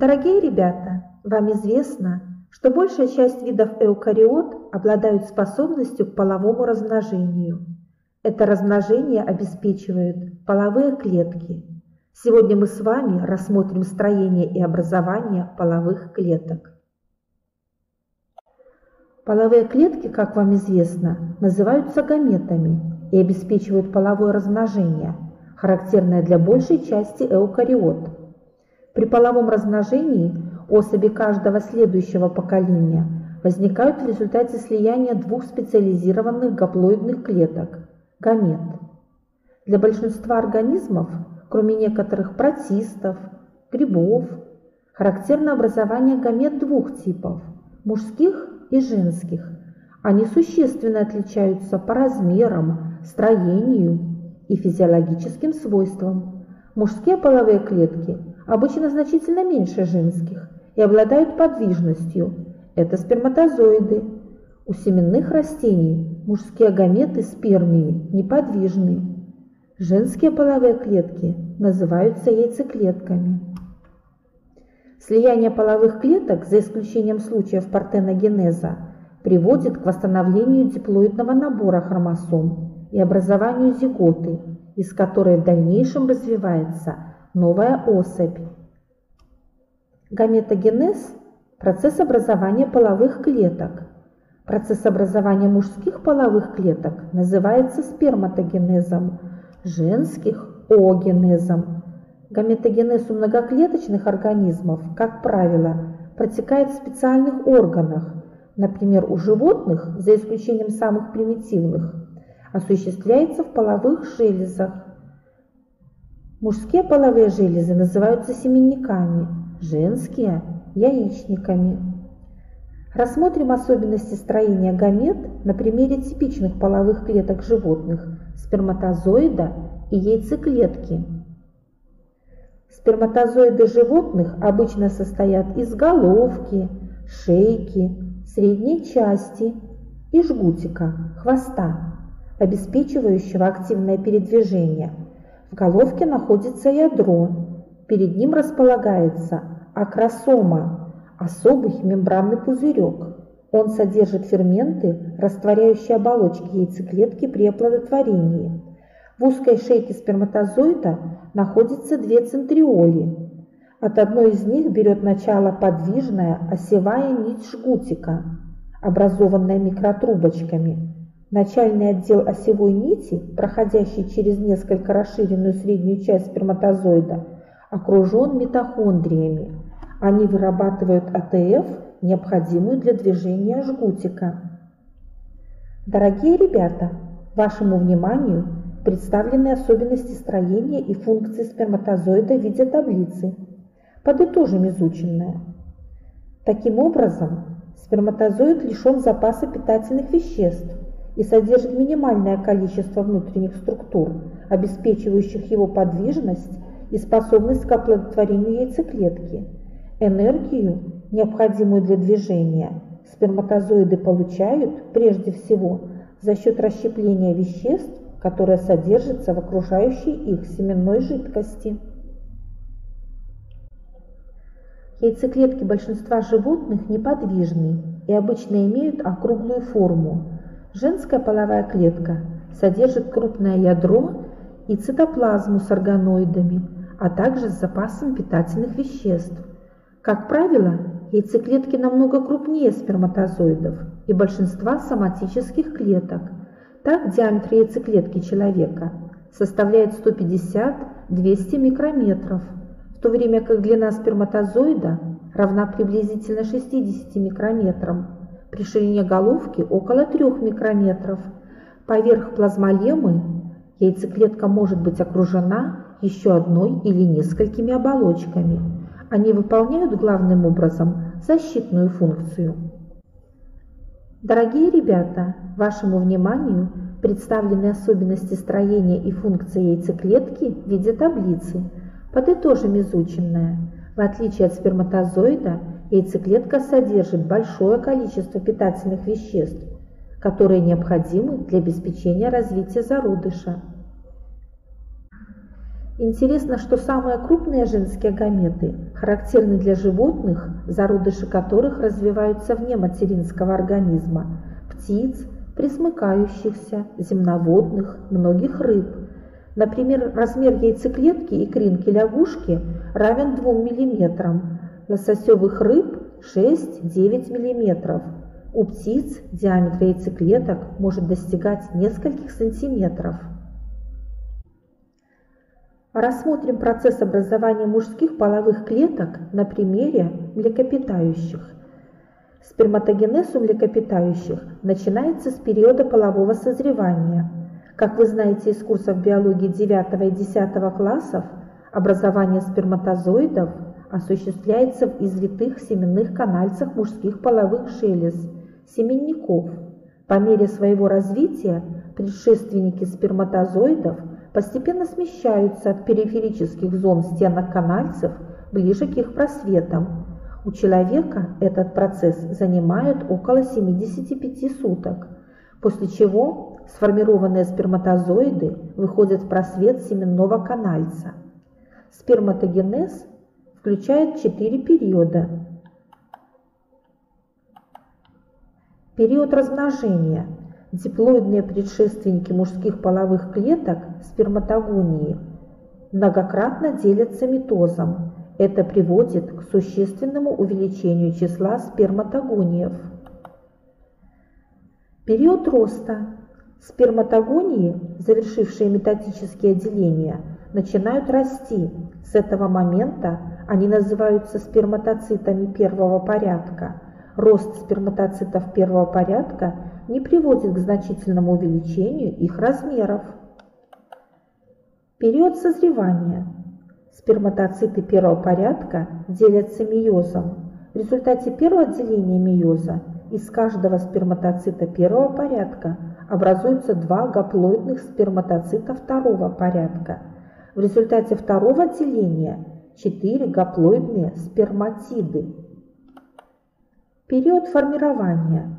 Дорогие ребята, вам известно, что большая часть видов эукариот обладают способностью к половому размножению. Это размножение обеспечивают половые клетки. Сегодня мы с вами рассмотрим строение и образование половых клеток. Половые клетки, как вам известно, называются гаметами и обеспечивают половое размножение, характерное для большей части эукариот. При половом размножении особи каждого следующего поколения возникают в результате слияния двух специализированных гаплоидных клеток – гамет. Для большинства организмов, кроме некоторых протистов, грибов, характерно образование гамет двух типов – мужских и женских. Они существенно отличаются по размерам, строению и физиологическим свойствам. Мужские половые клетки обычно значительно меньше женских и обладают подвижностью. Это сперматозоиды. У семенных растений мужские гаметы спермии неподвижны. Женские половые клетки называются яйцеклетками. Слияние половых клеток, за исключением случаев партеногенеза, приводит к восстановлению диплоидного набора хромосом и образованию зиготы, из которой в дальнейшем развивается новая особь. Гаметогенез – процесс образования половых клеток. Процесс образования мужских половых клеток называется сперматогенезом, женских – оогенезом. Гаметогенез у многоклеточных организмов, как правило, протекает в специальных органах, например, у животных, за исключением самых примитивных, осуществляется в половых железах. Мужские половые железы называются семенниками, женские – яичниками. Рассмотрим особенности строения гамет на примере типичных половых клеток животных – сперматозоида и яйцеклетки. Сперматозоиды животных обычно состоят из головки, шейки, средней части и жгутика, хвоста, обеспечивающего активное передвижение. В головке находится ядро, Перед ним располагается акросома, особый мембранный пузырек. Он содержит ферменты, растворяющие оболочки яйцеклетки при оплодотворении. В узкой шейке сперматозоида находятся две центриоли. От одной из них берет начало подвижная осевая нить жгутика, образованная микротрубочками. Начальный отдел осевой нити, проходящий через несколько расширенную среднюю часть сперматозоида, окружен митохондриями. Они вырабатывают АТФ, необходимую для движения жгутика. Дорогие ребята, вашему вниманию представлены особенности строения и функции сперматозоида в виде таблицы. Подытожим изученное. Таким образом, сперматозоид лишен запаса питательных веществ и содержит минимальное количество внутренних структур, обеспечивающих его подвижность и способность к оплодотворению яйцеклетки. Энергию, необходимую для движения, сперматозоиды получают прежде всего за счет расщепления веществ, которые содержатся в окружающей их семенной жидкости. Яйцеклетки большинства животных неподвижны и обычно имеют округлую форму. Женская половая клетка содержит крупное ядро и цитоплазму с органоидами, а также с запасом питательных веществ. Как правило, яйцеклетки намного крупнее сперматозоидов и большинства соматических клеток. Так диаметр яйцеклетки человека составляет 150-200 микрометров, в то время как длина сперматозоида равна приблизительно 60 микрометрам, при ширине головки около 3 микрометров. Поверх плазмолемы яйцеклетка может быть окружена еще одной или несколькими оболочками. Они выполняют главным образом защитную функцию. Дорогие ребята, вашему вниманию представлены особенности строения и функции яйцеклетки в виде таблицы. Подытожим изученное. В отличие от сперматозоида, яйцеклетка содержит большое количество питательных веществ, которые необходимы для обеспечения развития зародыша. Интересно, что самые крупные женские гаметы характерны для животных, зародыши которых развиваются вне материнского организма, птиц, пресмыкающихся, земноводных, многих рыб. Например, размер яйцеклетки и кринки лягушки равен 2 мм, лососевых рыб 6-9 мм. У птиц диаметр яйцеклеток может достигать нескольких сантиметров. Рассмотрим процесс образования мужских половых клеток на примере млекопитающих. Сперматогенез у млекопитающих начинается с периода полового созревания. Как вы знаете из курсов биологии 9 и 10 классов, образование сперматозоидов осуществляется в извитых семенных канальцах мужских половых желез, семенников. По мере своего развития предшественники сперматозоидов – постепенно смещаются от периферических зон стенок канальцев ближе к их просветам. У человека этот процесс занимает около 75 суток, после чего сформированные сперматозоиды выходят в просвет семенного канальца. Сперматогенез включает четыре периода. Период размножения – диплоидные предшественники мужских половых клеток сперматогонии многократно делятся митозом. Это приводит к существенному увеличению числа сперматогониев. Период роста. Сперматогонии, завершившие метатические деления, начинают расти. С этого момента они называются сперматоцитами первого порядка. Рост сперматоцитов первого порядка не приводит к значительному увеличению их размеров. Период созревания. Сперматоциты первого порядка делятся мейозом. В результате первого деления мейоза из каждого сперматоцита первого порядка образуются два гаплоидных сперматоцита второго порядка. В результате второго деления четыре гаплоидные сперматиды. Период формирования.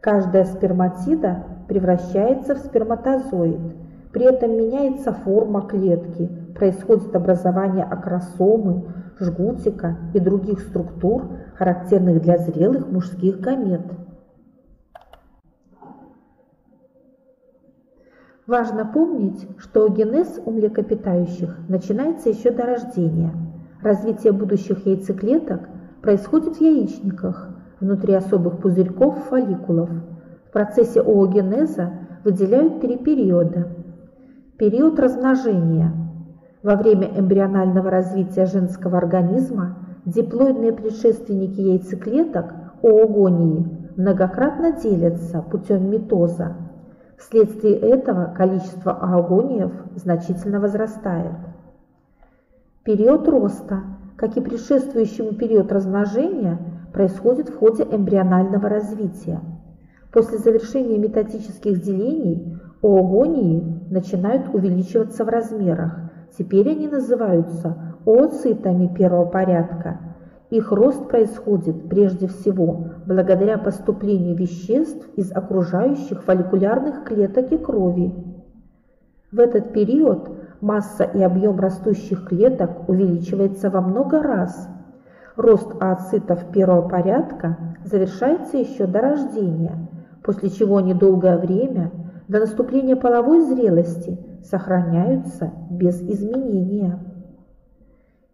Каждая сперматида превращается в сперматозоид. При этом меняется форма клетки, происходит образование акросомы, жгутика и других структур, характерных для зрелых мужских гамет. Важно помнить, что генез у млекопитающих начинается еще до рождения. Развитие будущих яйцеклеток происходит в яичниках, внутри особых пузырьков фолликулов. В процессе оогенеза выделяют три периода. Период размножения. Во время эмбрионального развития женского организма диплоидные предшественники яйцеклеток, оогонии, многократно делятся путем митоза. Вследствие этого количество оогониев значительно возрастает. Период роста, как и предшествующему период размножения, происходит в ходе эмбрионального развития. После завершения метатических делений оогонии начинают увеличиваться в размерах. Теперь они называются ooцитами первого порядка. Их рост происходит прежде всего благодаря поступлению веществ из окружающих фолликулярных клеток и крови. В этот период масса и объем растущих клеток увеличивается во много раз – Рост ооцитов первого порядка завершается еще до рождения, после чего недолгое время до наступления половой зрелости сохраняются без изменения.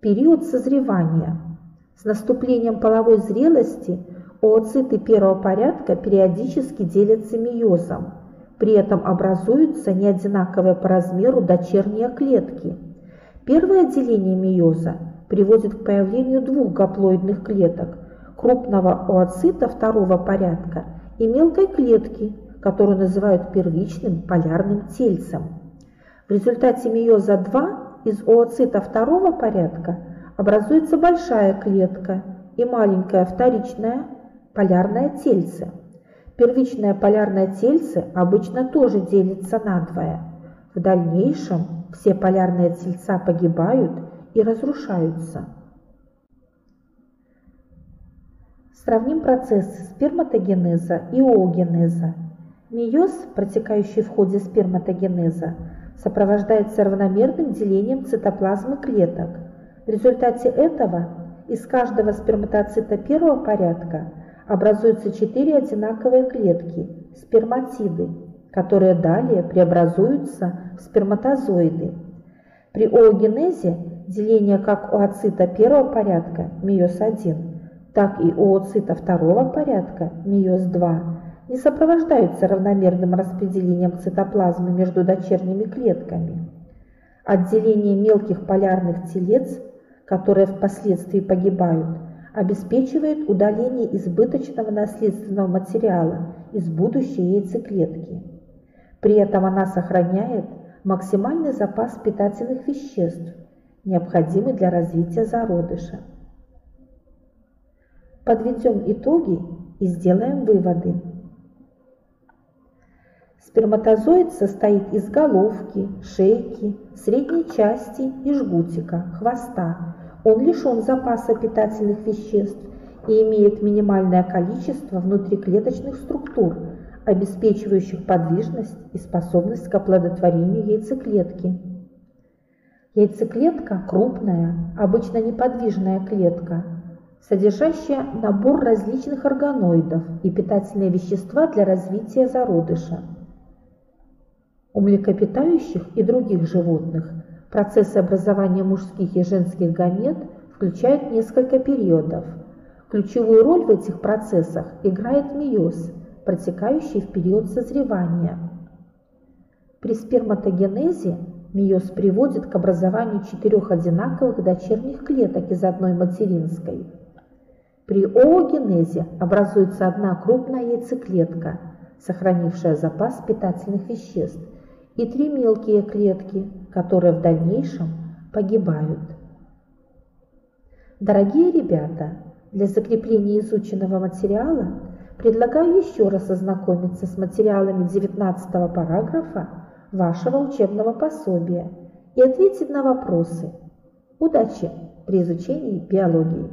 Период созревания. С наступлением половой зрелости ооциты первого порядка периодически делятся мейозом, при этом образуются неодинаковые по размеру дочерние клетки. Первое деление мейоза приводит к появлению двух гаплоидных клеток – крупного ooцита второго порядка и мелкой клетки, которую называют первичным полярным тельцем. В результате мейоза 2 из ooцита второго порядка образуется большая клетка и маленькое вторичное полярное тельце. Первичное полярное тельце обычно тоже делится надвое. В дальнейшем все полярные тельца погибают и разрушаются. Сравним процессы сперматогенеза и оогенеза. Мейоз, протекающий в ходе сперматогенеза, сопровождается равномерным делением цитоплазмы клеток. В результате этого из каждого сперматоцита первого порядка образуются четыре одинаковые клетки – сперматиды, которые далее преобразуются в сперматозоиды. При оогенезе деление как ooцита первого порядка – миоз-1, так и ooцита второго порядка – миоз-2 не сопровождаются равномерным распределением цитоплазмы между дочерними клетками. Отделение мелких полярных телец которые впоследствии погибают, обеспечивает удаление избыточного наследственного материала из будущей яйцеклетки. При этом она сохраняет максимальный запас питательных веществ, необходимый для развития зародыша. Подведем итоги и сделаем выводы. Сперматозоид состоит из головки, шейки, средней части и жгутика, хвоста. Он лишен запаса питательных веществ и имеет минимальное количество внутриклеточных структур, обеспечивающих подвижность и способность к оплодотворению яйцеклетки. Яйцеклетка крупная, обычно неподвижная клетка, содержащая набор различных органоидов и питательные вещества для развития зародыша. У млекопитающих и других животных процессы образования мужских и женских гамет включают несколько периодов. Ключевую роль в этих процессах играет мейоз, протекающий в период созревания. При сперматогенезе мейоз приводит к образованию четырех одинаковых дочерних клеток из одной материнской. При оогенезе образуется одна крупная яйцеклетка, сохранившая запас питательных веществ – и три мелкие клетки, которые в дальнейшем погибают. Дорогие ребята, для закрепления изученного материала предлагаю еще раз ознакомиться с материалами 19 параграфа вашего учебного пособия и ответить на вопросы. Удачи при изучении биологии!